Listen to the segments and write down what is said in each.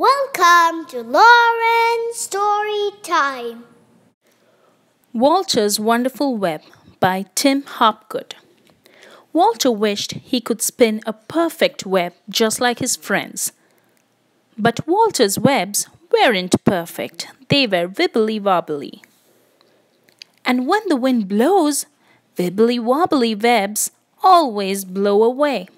Welcome to Lauren's Story Time. Walter's Wonderful Web by Tim Hopgood. Walter wished he could spin a perfect web just like his friends. But Walter's webs weren't perfect, they were wibbly wobbly. And when the wind blows, wibbly wobbly webs always blow away.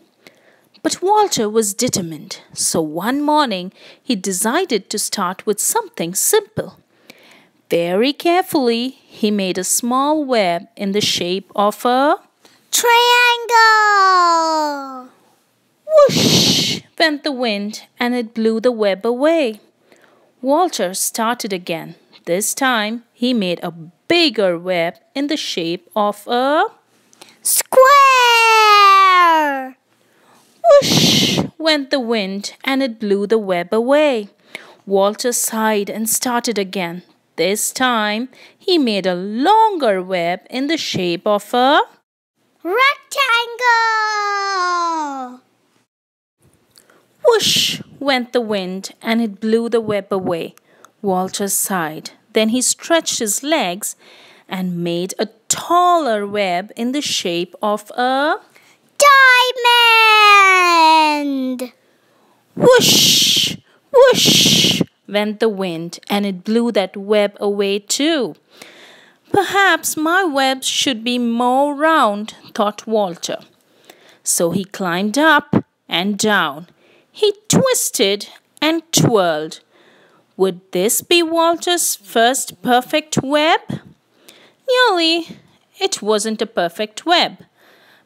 But Walter was determined, so one morning he decided to start with something simple. Very carefully, he made a small web in the shape of a Triangle! whoosh went the wind and it blew the web away. Walter started again. This time he made a bigger web in the shape of a Square! whoosh went the wind and it blew the web away. Walter sighed and started again. This time he made a longer web in the shape of a Rectangle! whoosh went the wind and it blew the web away. Walter sighed. Then he stretched his legs and made a taller web in the shape of a Diamond! Whoosh, whoosh went the wind and it blew that web away too. Perhaps my webs should be more round, thought Walter. So he climbed up and down. He twisted and twirled. Would this be Walter's first perfect web? Nearly. It wasn't a perfect web,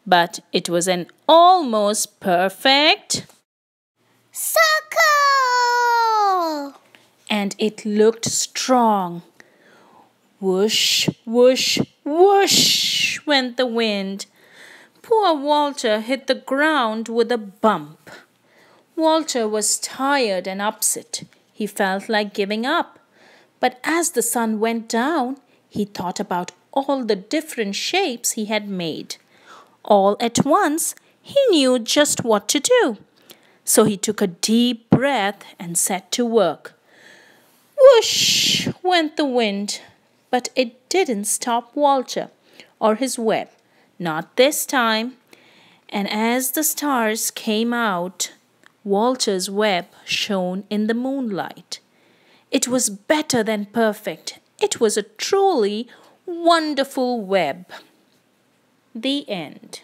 but it was an almost perfect, Circle! and it looked strong. Whoosh, whoosh, whoosh went the wind. Poor Walter hit the ground with a bump. Walter was tired and upset. He felt like giving up. But as the sun went down, he thought about all the different shapes he had made. All at once, he knew just what to do. So he took a deep breath and set to work. Whoosh went the wind, but it didn't stop Walter or his web, not this time. And as the stars came out, Walter's web shone in the moonlight. It was better than perfect. It was a truly wonderful web. The end.